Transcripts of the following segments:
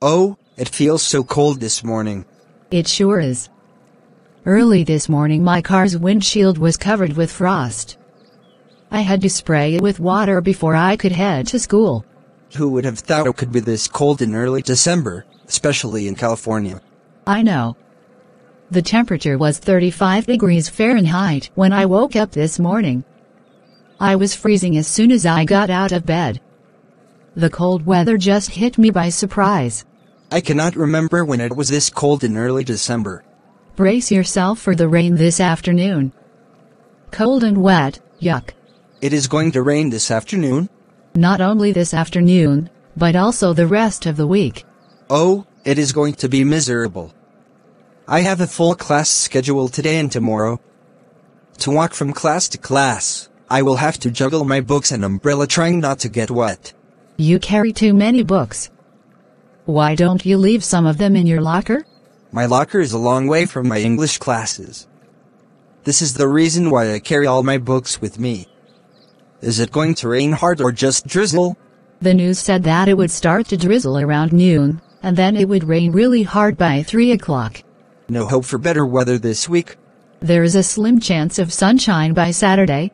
Oh, it feels so cold this morning. It sure is. Early this morning my car's windshield was covered with frost. I had to spray it with water before I could head to school. Who would have thought it could be this cold in early December, especially in California? I know. The temperature was 35 degrees Fahrenheit when I woke up this morning. I was freezing as soon as I got out of bed. The cold weather just hit me by surprise. I cannot remember when it was this cold in early December. Brace yourself for the rain this afternoon. Cold and wet, yuck. It is going to rain this afternoon? Not only this afternoon, but also the rest of the week. Oh, it is going to be miserable. I have a full class schedule today and tomorrow. To walk from class to class, I will have to juggle my books and umbrella trying not to get wet. You carry too many books. Why don't you leave some of them in your locker? My locker is a long way from my English classes. This is the reason why I carry all my books with me. Is it going to rain hard or just drizzle? The news said that it would start to drizzle around noon, and then it would rain really hard by 3 o'clock. No hope for better weather this week. There is a slim chance of sunshine by Saturday.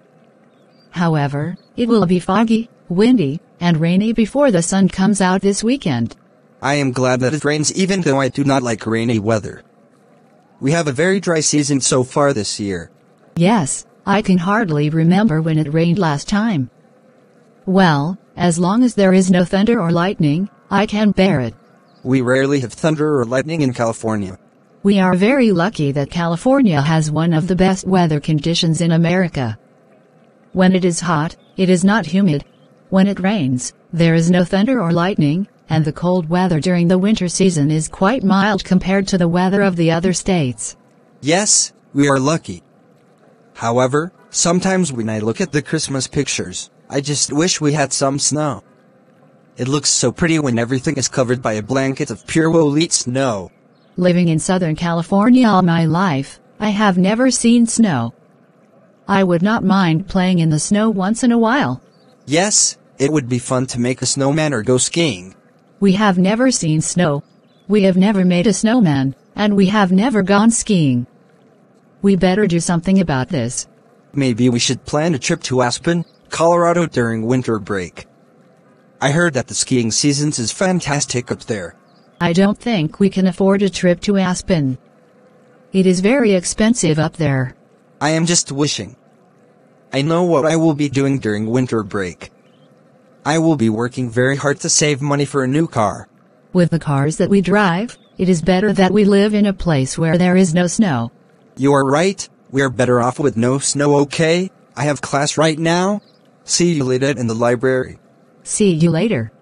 However, it will be foggy, windy, and rainy before the sun comes out this weekend. I am glad that it rains even though I do not like rainy weather. We have a very dry season so far this year. Yes, I can hardly remember when it rained last time. Well, as long as there is no thunder or lightning, I can bear it. We rarely have thunder or lightning in California. We are very lucky that California has one of the best weather conditions in America. When it is hot, it is not humid. When it rains, there is no thunder or lightning, and the cold weather during the winter season is quite mild compared to the weather of the other states. Yes, we are lucky. However, sometimes when I look at the Christmas pictures, I just wish we had some snow. It looks so pretty when everything is covered by a blanket of pure white snow. Living in Southern California all my life, I have never seen snow. I would not mind playing in the snow once in a while. Yes, it would be fun to make a snowman or go skiing. We have never seen snow. We have never made a snowman, and we have never gone skiing. We better do something about this. Maybe we should plan a trip to Aspen, Colorado during winter break. I heard that the skiing seasons is fantastic up there. I don't think we can afford a trip to Aspen. It is very expensive up there. I am just wishing. I know what I will be doing during winter break. I will be working very hard to save money for a new car. With the cars that we drive, it is better that we live in a place where there is no snow. You are right, we are better off with no snow okay? I have class right now. See you later in the library. See you later.